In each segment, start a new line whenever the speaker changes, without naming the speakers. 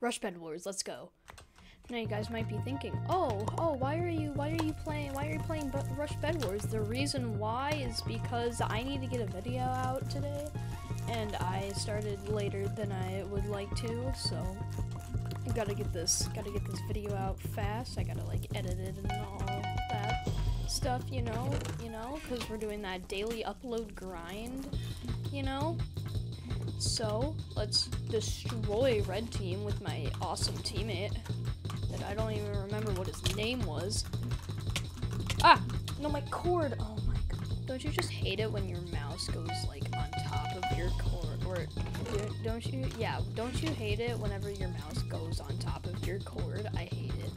Rush Bed Wars, let's go. Now you guys might be thinking, oh, oh, why are you, why are you playing, why are you playing Rush Bed Wars? The reason why is because I need to get a video out today, and I started later than I would like to, so I gotta get this, gotta get this video out fast. I gotta like edit it and all that stuff, you know, you know, because we're doing that daily upload grind, you know. So let's destroy red team with my awesome teammate that I don't even remember what his name was. Ah, no, my cord. Oh my god. Don't you just hate it when your mouse goes like on top of your cord? Or do- don't you? Yeah, don't you hate it whenever your mouse goes on top of your cord? I hate it.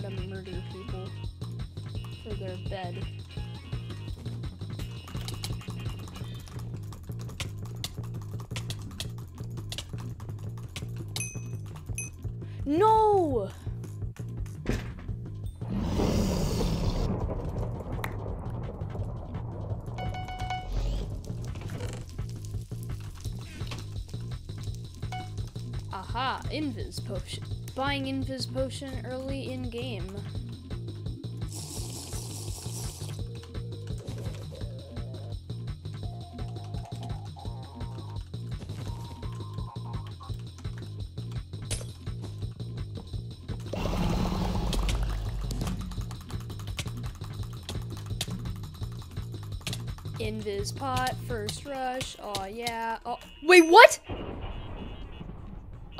Gotta murder people for their bed. No! Aha, Invis potion. Buying Invis potion early in game. Invis pot, first rush. Oh yeah. Oh wait, what?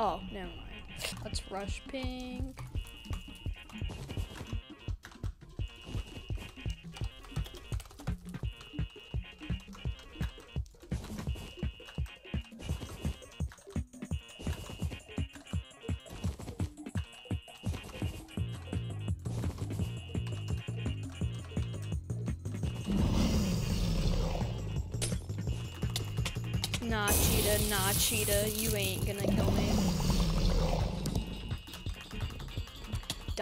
Oh, never mind. Let's rush pink. Nah, cheetah, nah, cheetah, you ain't gonna kill me.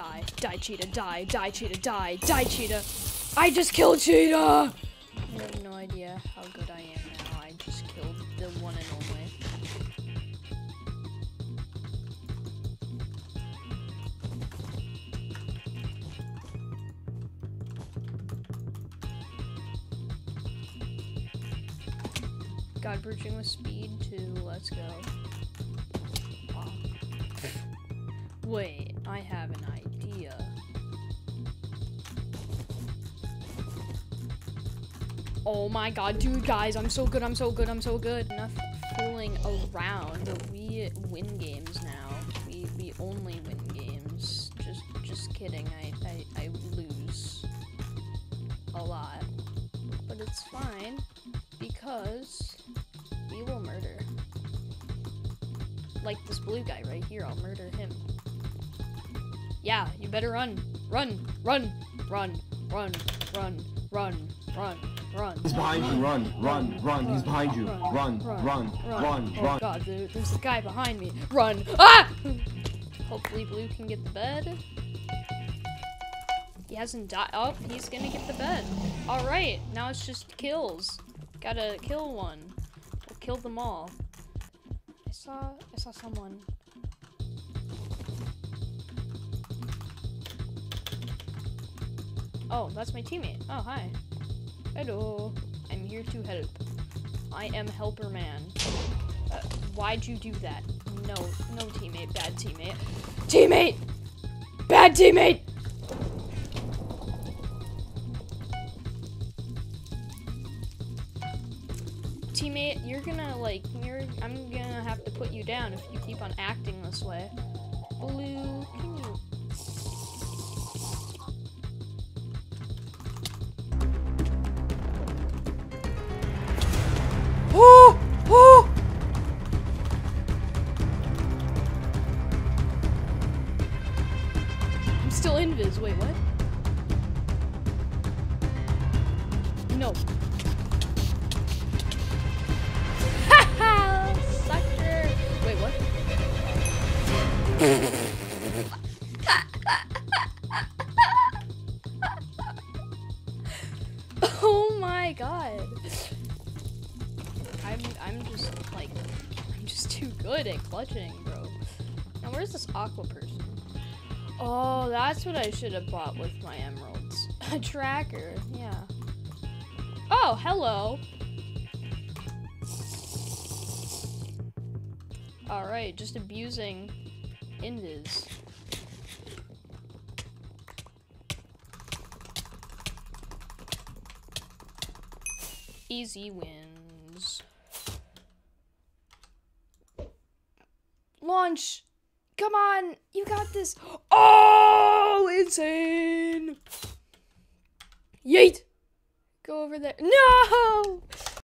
Die, die, cheetah, die, die, cheetah, die, die, cheetah. I just killed cheetah! You have no idea how good I am now. I just killed the one and only. God bridging with speed Oh my god, dude, guys, I'm so good, I'm so good, I'm so good. Enough fooling around. We win games now. We we only win games. Just just kidding. I I, I lose a lot. But it's fine because we will murder. Like this blue guy right here, I'll murder him. Yeah, you better run. Run, run, run, run, run, run, run, run.
He's behind you. Run, run, run. He's behind you. Run, run, run, run.
Oh god, there, there's a guy behind me. Run. Ah! Hopefully blue can get the bed. He hasn't died. Oh, he's gonna get the bed. Alright, now it's just kills. Gotta kill one. We'll kill them all. I saw I saw someone. Oh, that's my teammate. Oh, hi. Hello. I'm here to help. I am helper man. Uh, why'd you do that? No, no teammate, bad teammate. Teammate! Bad teammate! Teammate, you're gonna like, you're, I'm gonna have to put you down if you keep on acting this way. Blue, can you invis. Wait, what? No. Sucker! Wait, what? oh my god. I'm I'm just like I'm just too good at clutching, bro. Now where's this aqua person? Oh, that's what I should have bought with my emeralds. A tracker, yeah. Oh, hello. Alright, just abusing invis. Easy wins. Launch! Come on! You got this! Oh! Insane! Yeet! Go over there. No!